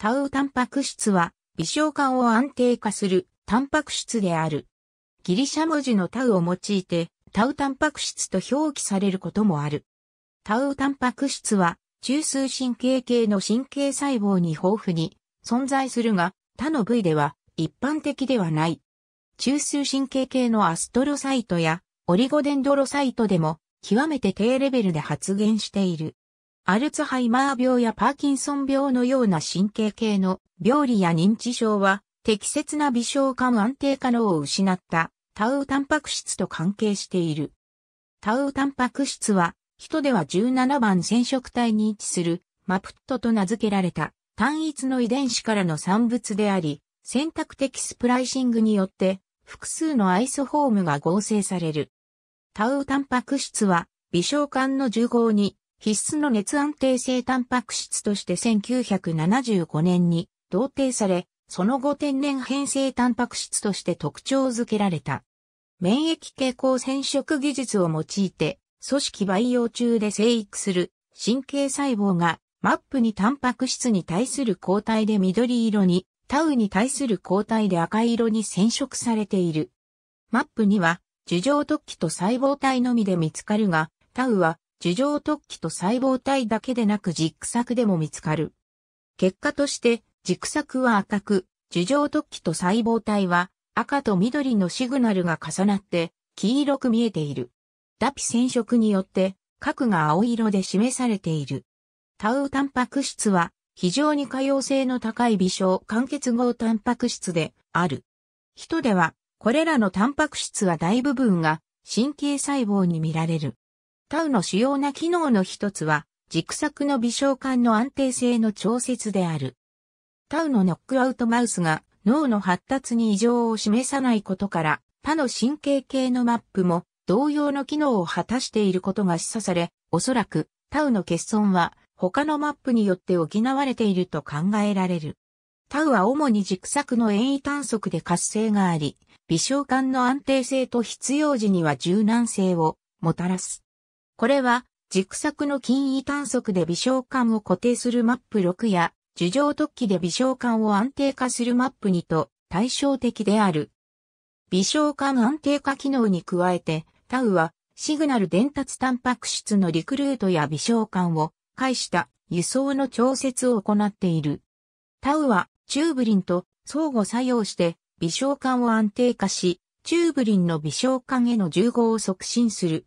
タウタンパク質は微小管を安定化するタンパク質である。ギリシャ文字のタウを用いてタウタンパク質と表記されることもある。タウタンパク質は中枢神経系の神経細胞に豊富に存在するが他の部位では一般的ではない。中枢神経系のアストロサイトやオリゴデンドロサイトでも極めて低レベルで発現している。アルツハイマー病やパーキンソン病のような神経系の病理や認知症は適切な微小感安定可能を失ったタウタンパク質と関係している。タウタンパク質は人では17番染色体に位置するマプットと名付けられた単一の遺伝子からの産物であり、選択的スプライシングによって複数のアイソフォームが合成される。タウタンパク質は微小管の重合に必須の熱安定性タンパク質として1975年に同定され、その後天然変性タンパク質として特徴づけられた。免疫傾向染色技術を用いて、組織培養中で生育する神経細胞がマップにタンパク質に対する抗体で緑色に、タウに対する抗体で赤色に染色されている。マップには、樹状突起と細胞体のみで見つかるが、タウは樹状突起と細胞体だけでなく軸索でも見つかる。結果として軸索は赤く、樹状突起と細胞体は赤と緑のシグナルが重なって黄色く見えている。ダピ染色によって核が青色で示されている。タウタンパク質は非常に可用性の高い微小間結合タンパク質である。人ではこれらのタンパク質は大部分が神経細胞に見られる。タウの主要な機能の一つは、軸索の微小管の安定性の調節である。タウのノックアウトマウスが脳の発達に異常を示さないことから、他の神経系のマップも同様の機能を果たしていることが示唆され、おそらくタウの欠損は他のマップによって補われていると考えられる。タウは主に軸索の遠位単速で活性があり、微小管の安定性と必要時には柔軟性をもたらす。これは、軸索の近位単速で微小管を固定するマップ6や、樹状突起で微小管を安定化するマップ2と対照的である。微小管安定化機能に加えて、タウはシグナル伝達タンパク質のリクルートや微小管を介した輸送の調節を行っている。タウはチューブリンと相互作用して微小管を安定化し、チューブリンの微小管への重合を促進する。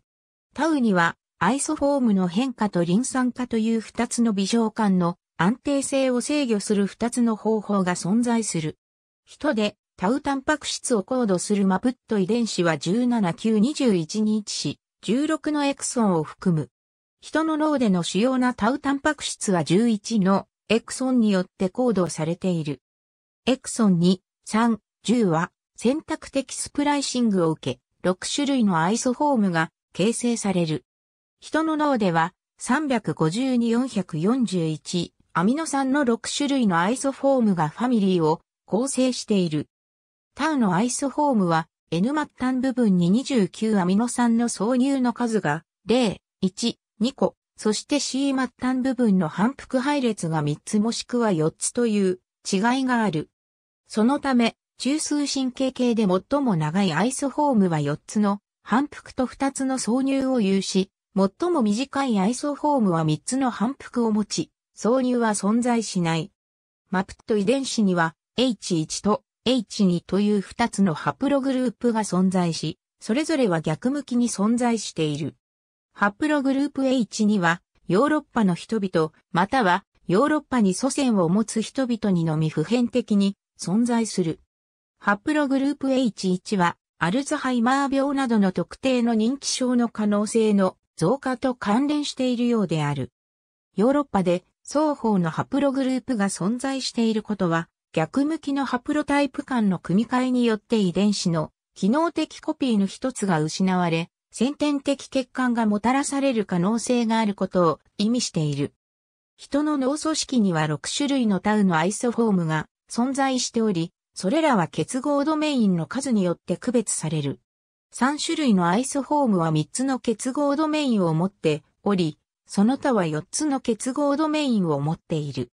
タウにはアイソフォームの変化とリン酸化という二つの微小管の安定性を制御する二つの方法が存在する。人でタウタンパク質をコードするマプット遺伝子は17-9-21に位置し、16のエクソンを含む。人の脳での主要なタウタンパク質は11のエクソンによってコードされている。エクソン2、3、10は選択的スプライシングを受け、6種類のアイソフォームが形成される。人の脳では352-441アミノ酸の6種類のアイソフォームがファミリーを構成している。タウのアイソフォームは N 末端部分に29アミノ酸の挿入の数が0、1、2個、そして C 末端部分の反復配列が3つもしくは4つという違いがある。そのため、中枢神経系で最も長いアイソフォームは4つの反復と2つの挿入を有し、最も短いアイソフォームは3つの反復を持ち、挿入は存在しない。マプット遺伝子には H1 と H2 という2つのハプログループが存在し、それぞれは逆向きに存在している。ハプログループ H にはヨーロッパの人々、またはヨーロッパに祖先を持つ人々にのみ普遍的に存在する。ハプログループ H1 はアルツハイマー病などの特定の認知症の可能性の増加と関連しているようである。ヨーロッパで双方のハプログループが存在していることは、逆向きのハプロタイプ間の組み換えによって遺伝子の機能的コピーの一つが失われ、先天的欠陥がもたらされる可能性があることを意味している。人の脳組織には6種類のタウのアイソフォームが存在しており、それらは結合ドメインの数によって区別される。3種類のアイソフォームは3つの結合ドメインを持っており、その他は4つの結合ドメインを持っている。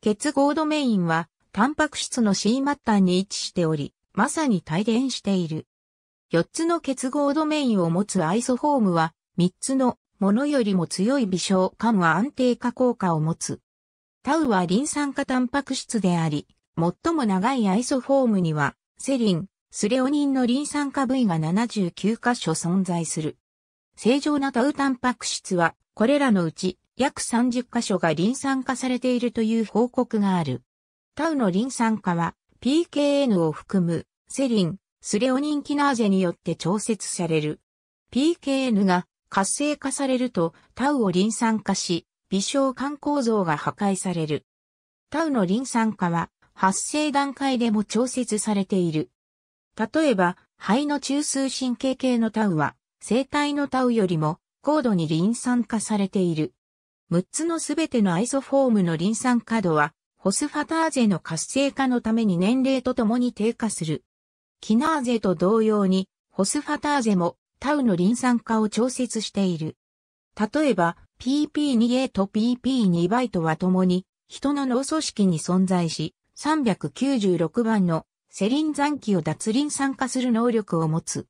結合ドメインは、タンパク質の C 末端に位置しており、まさに帯電している。4つの結合ドメインを持つアイソフォームは、3つのものよりも強い微小感は安定化効果を持つ。タウはリン酸化タンパク質であり、最も長いアイソフォームには、セリン、スレオニンのリン酸化部位が79箇所存在する。正常なタウタンパク質は、これらのうち約30箇所がリン酸化されているという報告がある。タウのリン酸化は PKN を含むセリン、スレオニンキナーゼによって調節される。PKN が活性化されるとタウをリン酸化し、微小管構造が破壊される。タウのリン酸化は発生段階でも調節されている。例えば、肺の中枢神経系のタウは、生体のタウよりも高度にリン酸化されている。6つのすべてのアイソフォームのリン酸化度は、ホスファターゼの活性化のために年齢とともに低下する。キナーゼと同様に、ホスファターゼもタウのリン酸化を調節している。例えば、PP2A と PP2 バイトは共に、人の脳組織に存在し、396番のセリン残機を脱リン酸化する能力を持つ。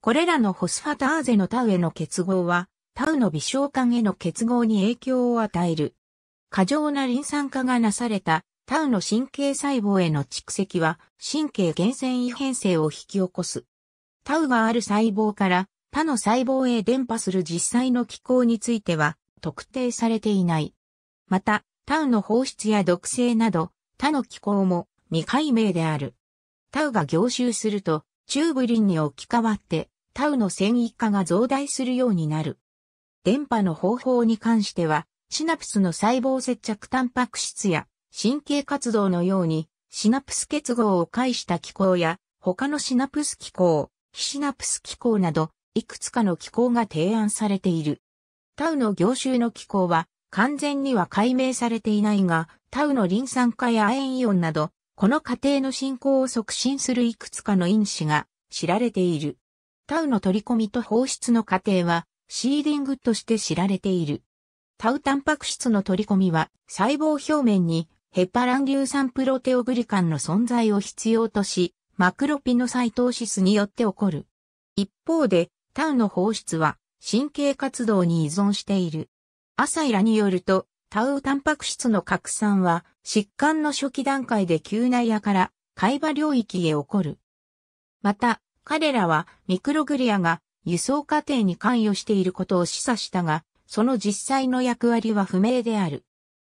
これらのホスファターゼのタウへの結合は、タウの微小管への結合に影響を与える。過剰なリン酸化がなされたタウの神経細胞への蓄積は神経原線異変性を引き起こす。タウがある細胞から他の細胞へ伝播する実際の機構については特定されていない。また、タウの放出や毒性など他の機構も未解明である。タウが凝集するとチューブリンに置き換わってタウの繊維化が増大するようになる。電波の方法に関してはシナプスの細胞接着タンパク質や神経活動のようにシナプス結合を介した機構や他のシナプス機構、非シナプス機構などいくつかの機構が提案されている。タウの凝集の機構は完全には解明されていないが、タウのリン酸化や亜鉛イオンなど、この過程の進行を促進するいくつかの因子が知られている。タウの取り込みと放出の過程はシーディングとして知られている。タウタンパク質の取り込みは細胞表面にヘパラン硫酸プロテオグリカンの存在を必要とし、マクロピノサイトーシスによって起こる。一方で、タウの放出は神経活動に依存している。アサイラによると、タウタンパク質の拡散は疾患の初期段階で急内野から海馬領域へ起こる。また、彼らはミクログリアが輸送過程に関与していることを示唆したが、その実際の役割は不明である。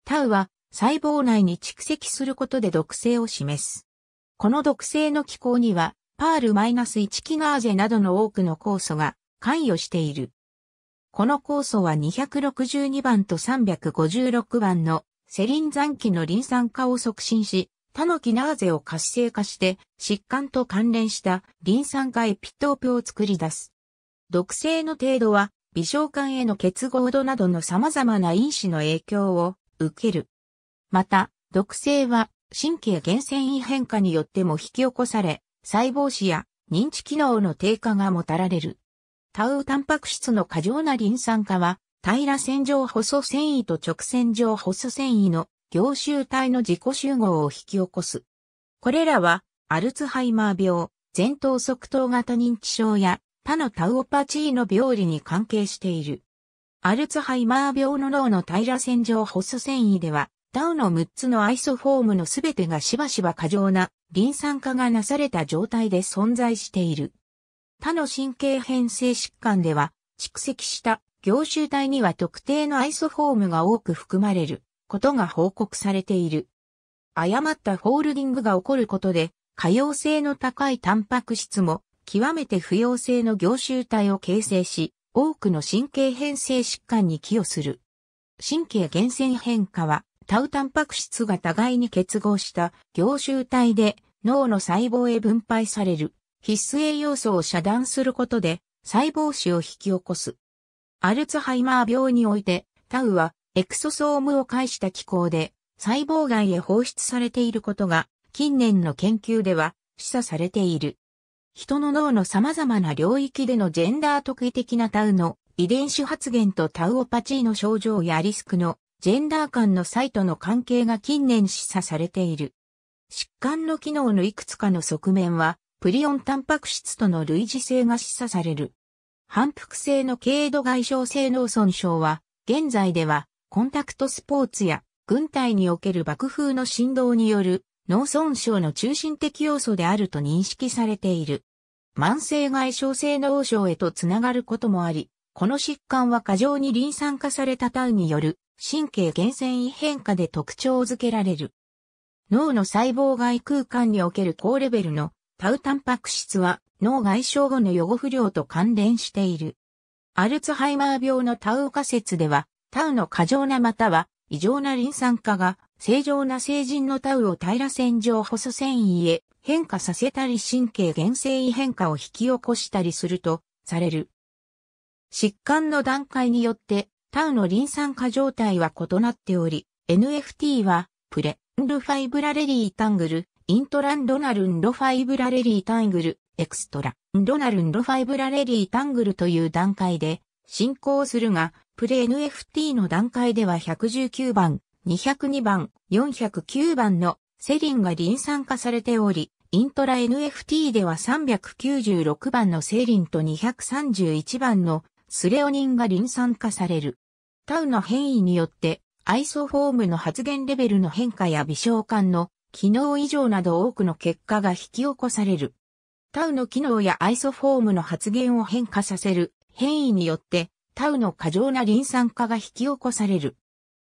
タウは細胞内に蓄積することで毒性を示す。この毒性の機構には、パール -1 キナーゼなどの多くの酵素が関与している。この酵素は262番と356番のセリン残機のリン酸化を促進し、他のキナーゼを活性化して疾患と関連したリン酸化エピトープを作り出す。毒性の程度は微小管への結合度などの様々な因子の影響を受ける。また、毒性は神経原線異変化によっても引き起こされ、細胞死や認知機能の低下がもたられる。タウタンパク質の過剰なリン酸化は、平ら線状細繊維と直線状細繊維の凝集体の自己集合を引き起こす。これらは、アルツハイマー病、前頭側頭型認知症や他のタウオパチーノ病理に関係している。アルツハイマー病の脳の対らせん状細線維では、タウの6つのアイソフォームのすべてがしばしば過剰なリン酸化がなされた状態で存在している。他の神経変性疾患では、蓄積した凝集体には特定のアイソフォームが多く含まれることが報告されている。誤ったフォールディングが起こることで、可溶性の高いタンパク質も極めて不溶性の凝集体を形成し、多くの神経変性疾患に寄与する。神経原線変化は、タウタンパク質が互いに結合した凝集体で脳の細胞へ分配される必須栄養素を遮断することで細胞死を引き起こす。アルツハイマー病において、タウはエクソソームを介した機構で細胞外へ放出されていることが近年の研究では示唆されている。人の脳の様々な領域でのジェンダー特異的なタウの遺伝子発現とタウオパチーの症状やリスクのジェンダー間のサイトの関係が近年示唆されている。疾患の機能のいくつかの側面は、プリオンタンパク質との類似性が示唆される。反復性の軽度外傷性脳損傷は、現在では、コンタクトスポーツや軍隊における爆風の振動による脳損傷の中心的要素であると認識されている。慢性外傷性脳症へとつながることもあり、この疾患は過剰にリン酸化されたタウによる神経原線異変化で特徴づけられる。脳の細胞外空間における高レベルのタウタンパク質は脳外傷後の予後不良と関連している。アルツハイマー病のタウ仮説では、タウの過剰なまたは異常なリン酸化が正常な成人のタウを対らせん状細線維へ変化させたり神経原線維変化を引き起こしたりするとされる。疾患の段階によってタウのリン酸化状態は異なっており、NFT は pre-neurofibrillary tangle、intraneuronal neurofibrillary tangle、extraneuronal neurofibrillary tangle という段階で進行するが、プレ NFT の段階では119番、202番、409番のセリンがリン酸化されており、イントラ NFT では396番のセリンと231番のスレオニンがリン酸化される。タウの変異によってアイソフォームの発現レベルの変化や微小管の機能異常など多くの結果が引き起こされる。タウの機能やアイソフォームの発現を変化させる変異によってタウの過剰なリン酸化が引き起こされる。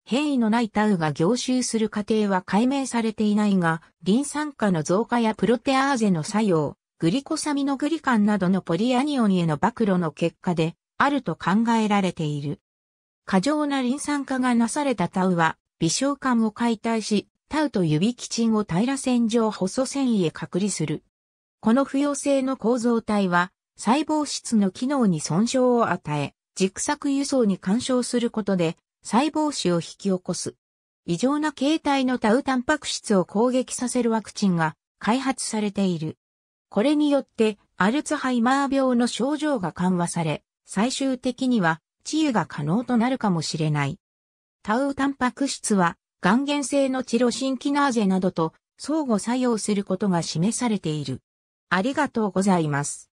変異のないタウが凝集する過程は解明されていないが、リン酸化の増加やプロテアーゼの作用、グリコサミノグリカンなどのポリアニオンへの暴露の結果であると考えられている。過剰なリン酸化がなされたタウは、微小管を解体し、タウと指基鎮を平ら線上細繊維へ隔離する。この不溶性の構造体は、細胞質の機能に損傷を与え、軸索輸送に干渉することで、細胞死を引き起こす。異常な形態のタウタンパク質を攻撃させるワクチンが開発されている。これによってアルツハイマー病の症状が緩和され、最終的には治癒が可能となるかもしれない。タウタンパク質は、還元性のチロシンキナーゼなどと相互作用することが示されている。ありがとうございます。